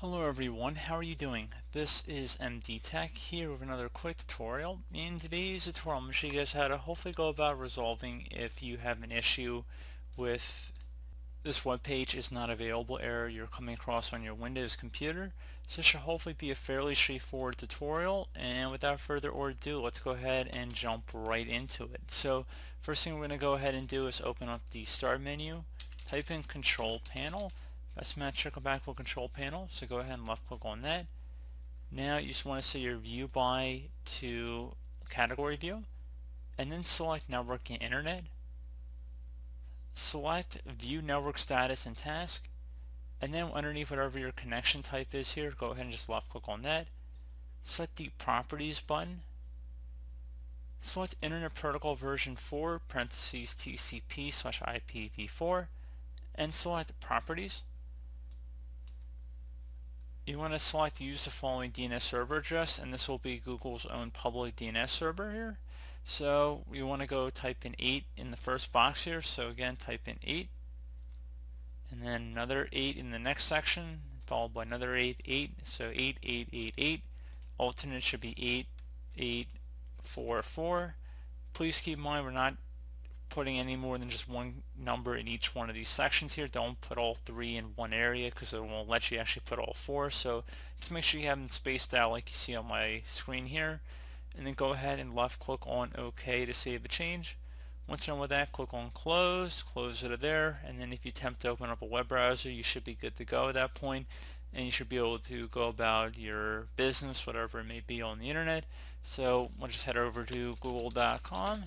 Hello everyone, how are you doing? This is MD Tech here with another quick tutorial. In today's tutorial I'm going to show you guys how to hopefully go about resolving if you have an issue with this web page is not available error you're coming across on your Windows computer. So this should hopefully be a fairly straightforward tutorial and without further ado let's go ahead and jump right into it. So first thing we're going to go ahead and do is open up the start menu, type in control panel Match circle backflow control panel. So go ahead and left click on that. Now you just want to set your view by to category view and then select network and internet. Select view network status and task and then underneath whatever your connection type is here go ahead and just left click on that. Select the properties button. Select internet protocol version 4 parentheses TCP slash IPv4 and select properties you want to select use the following DNS server address and this will be Google's own public DNS server here. So you want to go type in 8 in the first box here. So again type in 8 and then another 8 in the next section followed by another 8, 8. So 8, 8, 8, 8. Alternate should be 8, 8, 4, 4. Please keep in mind we're not putting any more than just one number in each one of these sections here. Don't put all three in one area because it won't let you actually put all four. So just make sure you have them spaced out like you see on my screen here. And then go ahead and left click on OK to save the change. Once you're done with that, click on close, close it there, and then if you attempt to open up a web browser, you should be good to go at that point, and you should be able to go about your business, whatever it may be on the internet. So we'll just head over to google.com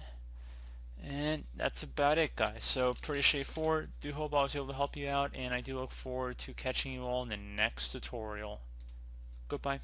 and that's about it guys. So pretty straightforward. Do hope I was able to help you out and I do look forward to catching you all in the next tutorial. Goodbye.